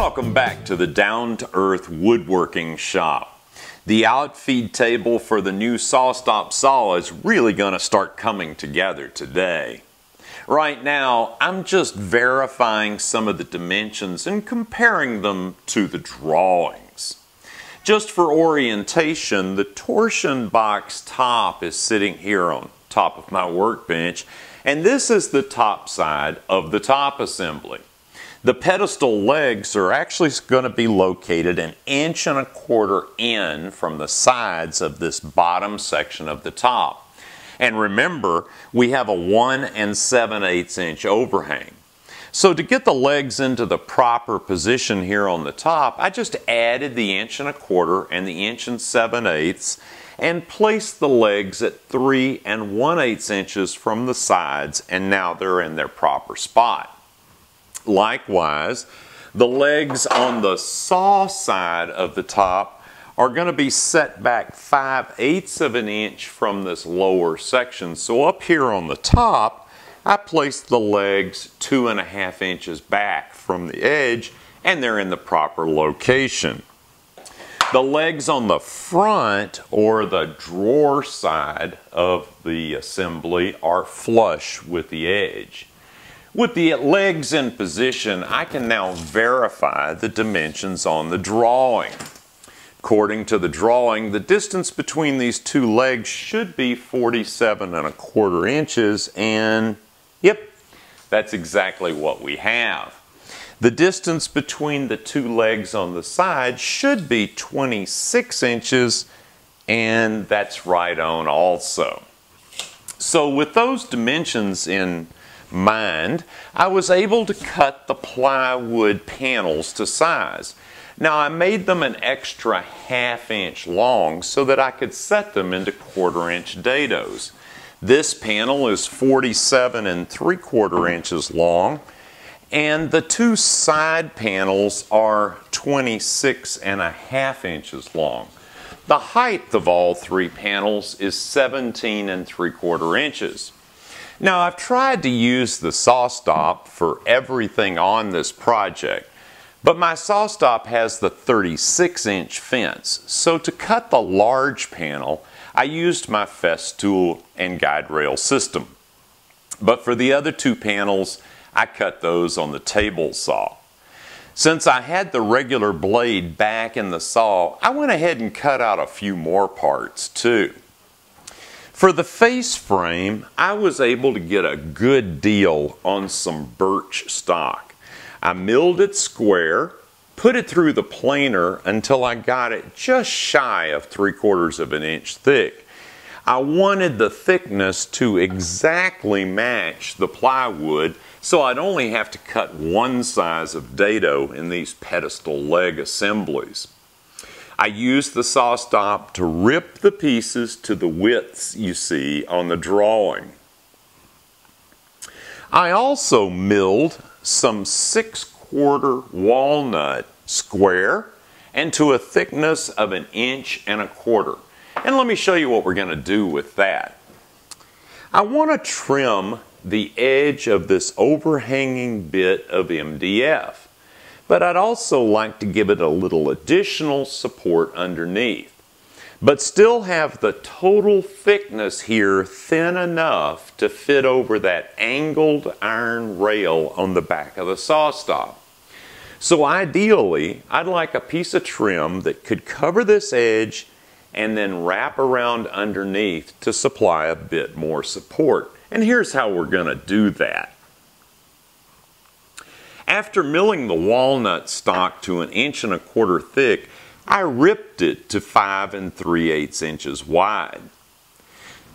Welcome back to the Down to Earth Woodworking Shop. The outfeed table for the new SawStop saw is really going to start coming together today. Right now, I'm just verifying some of the dimensions and comparing them to the drawings. Just for orientation, the torsion box top is sitting here on top of my workbench, and this is the top side of the top assembly. The pedestal legs are actually going to be located an inch and a quarter in from the sides of this bottom section of the top. And remember, we have a 1 and 7 eighths inch overhang. So to get the legs into the proper position here on the top, I just added the inch and a quarter and the inch and 7 eighths and placed the legs at 3 and 1 eighths inches from the sides and now they're in their proper spot. Likewise, the legs on the saw side of the top are going to be set back 5 eighths of an inch from this lower section. So up here on the top, I placed the legs two and a half inches back from the edge and they're in the proper location. The legs on the front or the drawer side of the assembly are flush with the edge. With the legs in position, I can now verify the dimensions on the drawing. According to the drawing, the distance between these two legs should be 47 and a quarter inches, and yep, that's exactly what we have. The distance between the two legs on the side should be 26 inches, and that's right on also. So with those dimensions in mind, I was able to cut the plywood panels to size. Now I made them an extra half inch long so that I could set them into quarter inch dados. This panel is 47 and 3 quarter inches long and the two side panels are 26 and a half inches long. The height of all three panels is 17 and 3 quarter inches. Now I've tried to use the SawStop for everything on this project, but my SawStop has the 36 inch fence, so to cut the large panel, I used my Festool and guide rail system. But for the other two panels, I cut those on the table saw. Since I had the regular blade back in the saw, I went ahead and cut out a few more parts too. For the face frame, I was able to get a good deal on some birch stock. I milled it square, put it through the planer until I got it just shy of three quarters of an inch thick. I wanted the thickness to exactly match the plywood so I'd only have to cut one size of dado in these pedestal leg assemblies. I used the SawStop to rip the pieces to the widths you see on the drawing. I also milled some 6 quarter walnut square and to a thickness of an inch and a quarter. And let me show you what we're going to do with that. I want to trim the edge of this overhanging bit of MDF but I'd also like to give it a little additional support underneath. But still have the total thickness here thin enough to fit over that angled iron rail on the back of the SawStop. So ideally, I'd like a piece of trim that could cover this edge and then wrap around underneath to supply a bit more support. And here's how we're going to do that. After milling the walnut stock to an inch and a quarter thick, I ripped it to 5 and 3 eighths inches wide.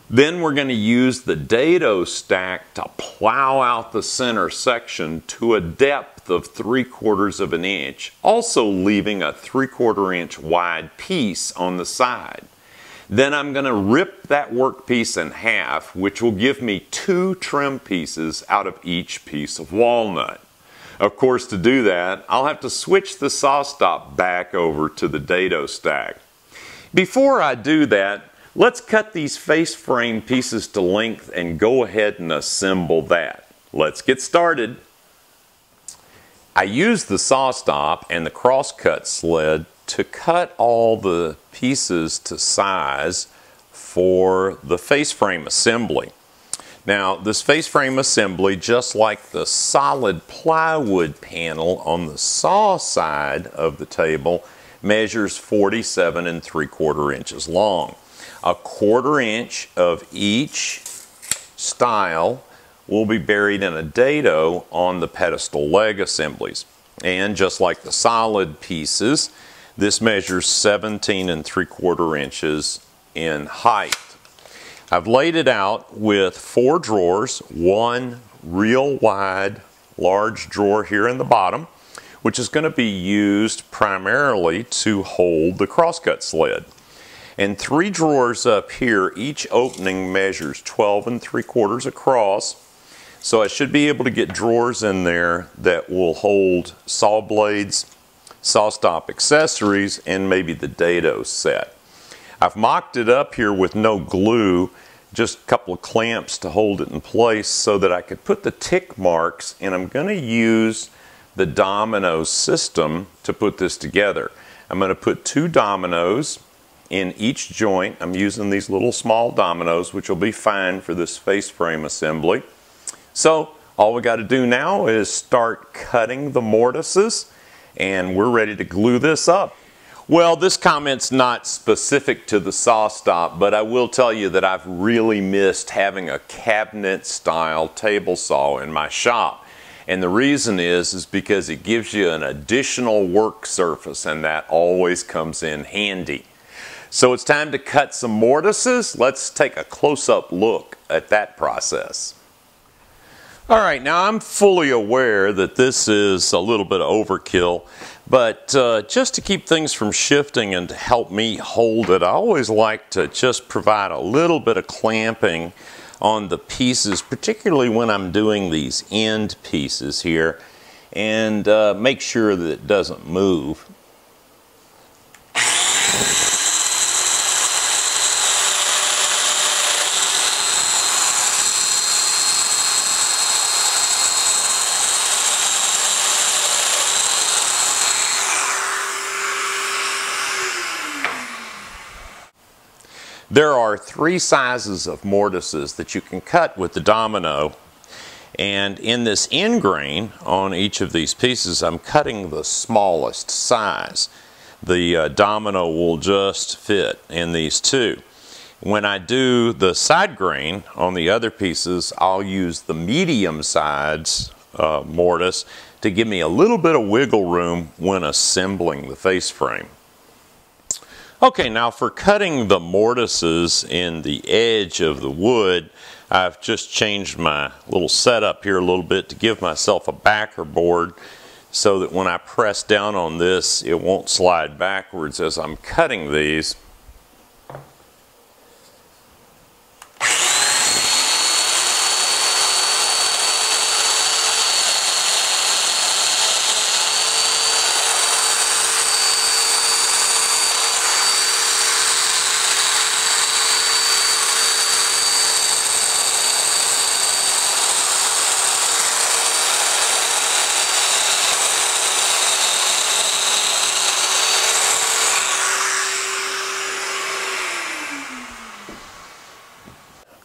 Then we're going to use the dado stack to plow out the center section to a depth of 3 quarters of an inch, also leaving a 3 quarter inch wide piece on the side. Then I'm going to rip that workpiece in half, which will give me two trim pieces out of each piece of walnut. Of course, to do that, I'll have to switch the SawStop back over to the dado stack. Before I do that, let's cut these face frame pieces to length and go ahead and assemble that. Let's get started. I used the SawStop and the crosscut sled to cut all the pieces to size for the face frame assembly. Now this face frame assembly, just like the solid plywood panel on the saw side of the table, measures 47 and 3 quarter inches long. A quarter inch of each stile will be buried in a dado on the pedestal leg assemblies. And just like the solid pieces, this measures 17 and 3 quarter inches in height. I've laid it out with four drawers, one real wide large drawer here in the bottom, which is going to be used primarily to hold the crosscut sled. And three drawers up here, each opening measures 12 and 3 quarters across. So I should be able to get drawers in there that will hold saw blades, SawStop accessories, and maybe the dado set. I've mocked it up here with no glue, just a couple of clamps to hold it in place so that I could put the tick marks and I'm going to use the domino system to put this together. I'm going to put two dominoes in each joint. I'm using these little small dominoes, which will be fine for this face frame assembly. So all we got to do now is start cutting the mortises and we're ready to glue this up. Well, this comment's not specific to the SawStop, but I will tell you that I've really missed having a cabinet style table saw in my shop. And the reason is, is because it gives you an additional work surface and that always comes in handy. So it's time to cut some mortises. Let's take a close-up look at that process. All right, now I'm fully aware that this is a little bit of overkill, but uh, just to keep things from shifting and to help me hold it, I always like to just provide a little bit of clamping on the pieces, particularly when I'm doing these end pieces here, and uh, make sure that it doesn't move. There are three sizes of mortises that you can cut with the domino. And in this end grain on each of these pieces, I'm cutting the smallest size. The uh, domino will just fit in these two. When I do the side grain on the other pieces, I'll use the medium sides uh, mortise to give me a little bit of wiggle room when assembling the face frame. Okay, now for cutting the mortises in the edge of the wood, I've just changed my little setup here a little bit to give myself a backer board so that when I press down on this, it won't slide backwards as I'm cutting these.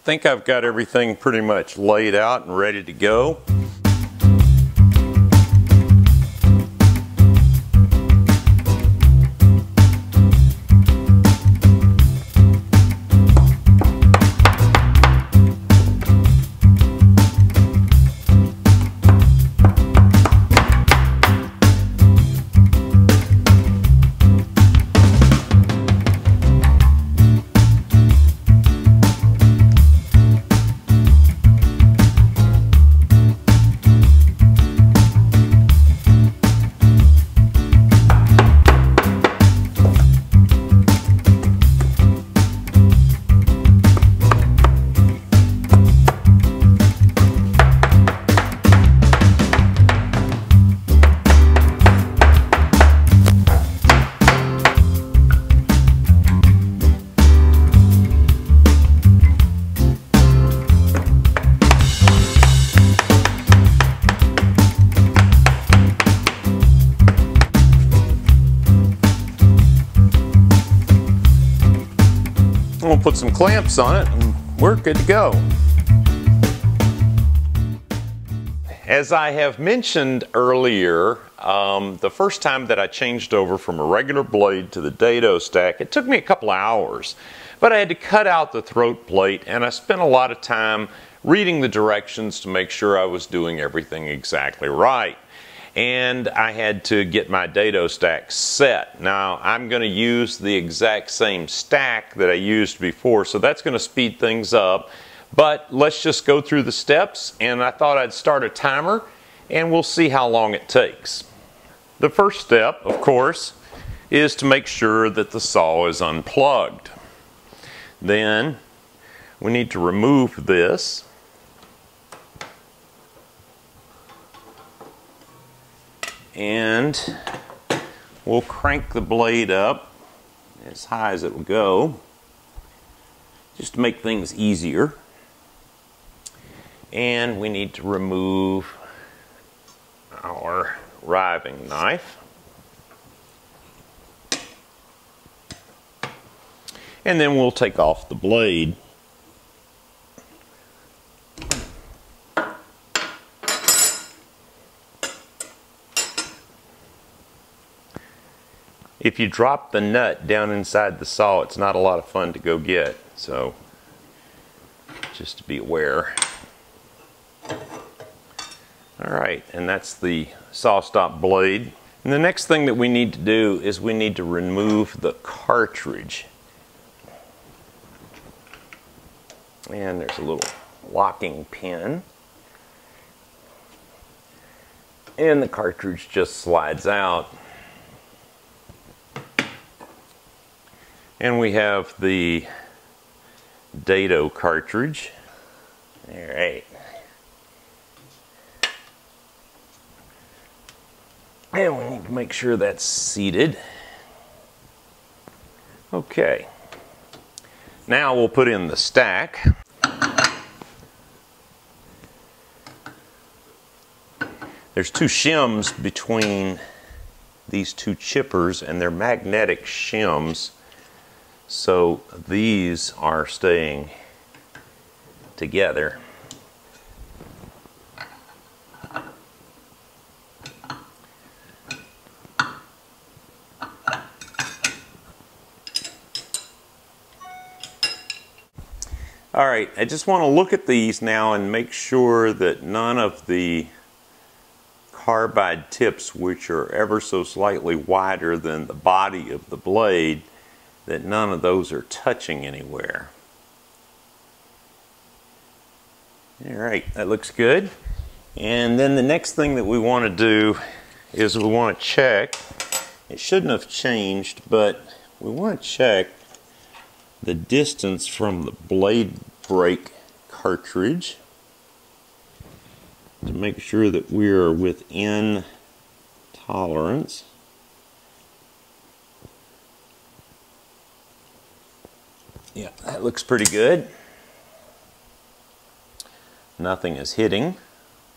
Think I've got everything pretty much laid out and ready to go. To put some clamps on it and we're good to go. As I have mentioned earlier, um, the first time that I changed over from a regular blade to the dado stack, it took me a couple hours. But I had to cut out the throat plate and I spent a lot of time reading the directions to make sure I was doing everything exactly right. And I had to get my dado stack set. Now I'm going to use the exact same stack that I used before, so that's going to speed things up. But let's just go through the steps and I thought I'd start a timer and we'll see how long it takes. The first step, of course, is to make sure that the saw is unplugged. Then we need to remove this. And we'll crank the blade up as high as it will go just to make things easier. And we need to remove our riving knife. And then we'll take off the blade. If you drop the nut down inside the saw, it's not a lot of fun to go get. So just to be aware. All right, and that's the SawStop blade. And the next thing that we need to do is we need to remove the cartridge. And there's a little locking pin. And the cartridge just slides out. And we have the Dado cartridge. All right. And we need to make sure that's seated. Okay. Now we'll put in the stack. There's two shims between these two chippers and they're magnetic shims. So these are staying together. All right, I just want to look at these now and make sure that none of the carbide tips, which are ever so slightly wider than the body of the blade, that none of those are touching anywhere. All right, that looks good. And then the next thing that we want to do is we want to check, it shouldn't have changed, but we want to check the distance from the blade brake cartridge to make sure that we are within tolerance. Yeah, that looks pretty good. Nothing is hitting,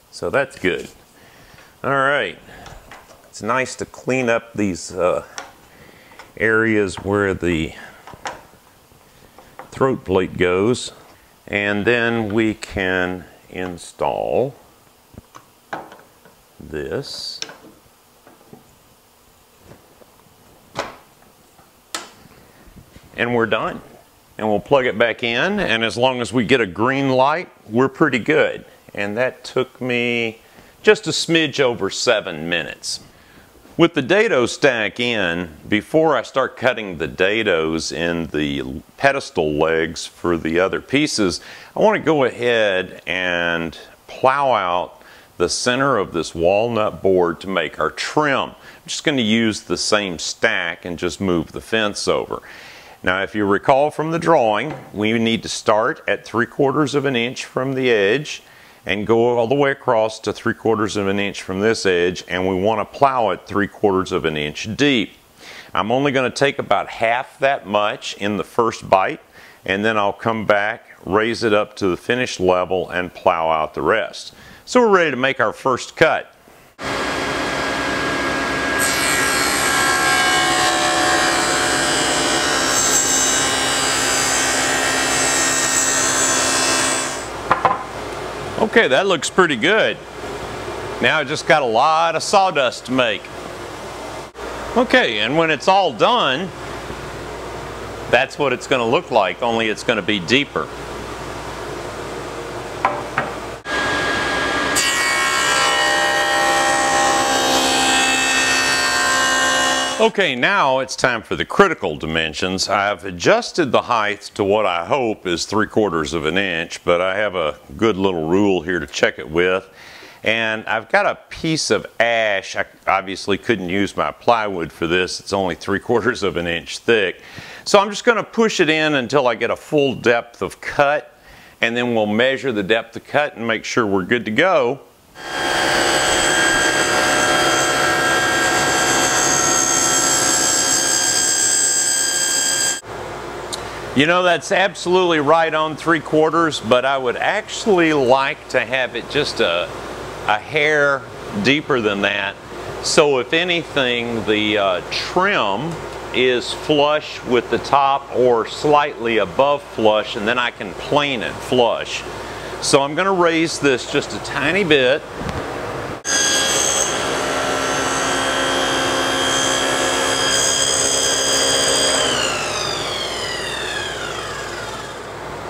so that's good. All right, it's nice to clean up these uh, areas where the throat plate goes. And then we can install this. And we're done. And we'll plug it back in, and as long as we get a green light, we're pretty good. And that took me just a smidge over seven minutes. With the dado stack in, before I start cutting the dados in the pedestal legs for the other pieces, I want to go ahead and plow out the center of this walnut board to make our trim. I'm just going to use the same stack and just move the fence over. Now if you recall from the drawing, we need to start at 3 quarters of an inch from the edge and go all the way across to 3 quarters of an inch from this edge and we want to plow it 3 quarters of an inch deep. I'm only going to take about half that much in the first bite and then I'll come back, raise it up to the finished level and plow out the rest. So we're ready to make our first cut. Okay, that looks pretty good. Now I just got a lot of sawdust to make. Okay, and when it's all done, that's what it's going to look like, only it's going to be deeper. Okay, now it's time for the critical dimensions. I've adjusted the height to what I hope is three quarters of an inch, but I have a good little rule here to check it with. And I've got a piece of ash. I obviously couldn't use my plywood for this. It's only three quarters of an inch thick. So I'm just gonna push it in until I get a full depth of cut, and then we'll measure the depth of cut and make sure we're good to go. You know, that's absolutely right on three quarters, but I would actually like to have it just a, a hair deeper than that. So if anything, the uh, trim is flush with the top or slightly above flush, and then I can plane it flush. So I'm gonna raise this just a tiny bit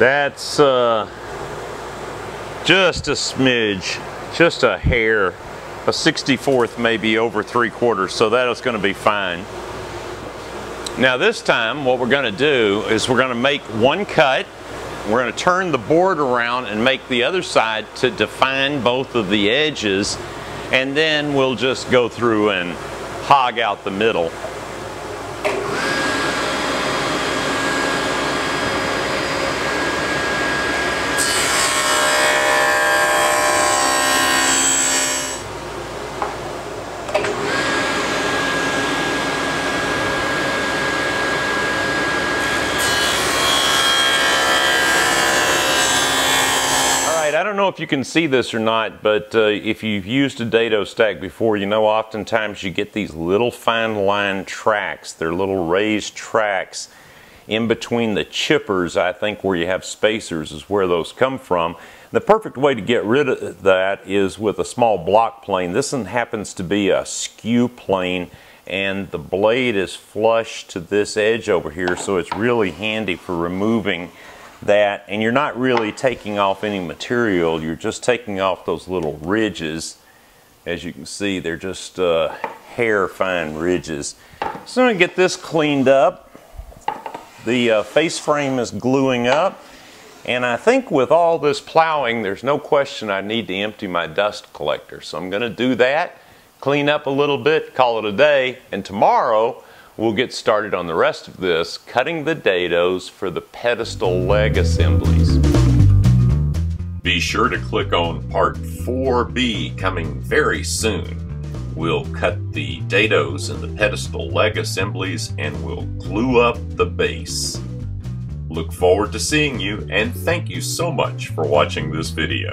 That's uh, just a smidge, just a hair, a 64th maybe over three quarters, so that is going to be fine. Now this time what we're going to do is we're going to make one cut, we're going to turn the board around and make the other side to define both of the edges, and then we'll just go through and hog out the middle. I don't know if you can see this or not, but uh, if you've used a dado stack before, you know oftentimes you get these little fine line tracks. They're little raised tracks in between the chippers, I think where you have spacers is where those come from. The perfect way to get rid of that is with a small block plane. This one happens to be a skew plane and the blade is flush to this edge over here so it's really handy for removing that and you're not really taking off any material you're just taking off those little ridges. As you can see they're just uh, hair fine ridges. So I'm to get this cleaned up. The uh, face frame is gluing up and I think with all this plowing there's no question I need to empty my dust collector. So I'm to do that clean up a little bit call it a day and tomorrow We'll get started on the rest of this, cutting the dados for the pedestal leg assemblies. Be sure to click on part 4B coming very soon. We'll cut the dados and the pedestal leg assemblies and we'll glue up the base. Look forward to seeing you and thank you so much for watching this video.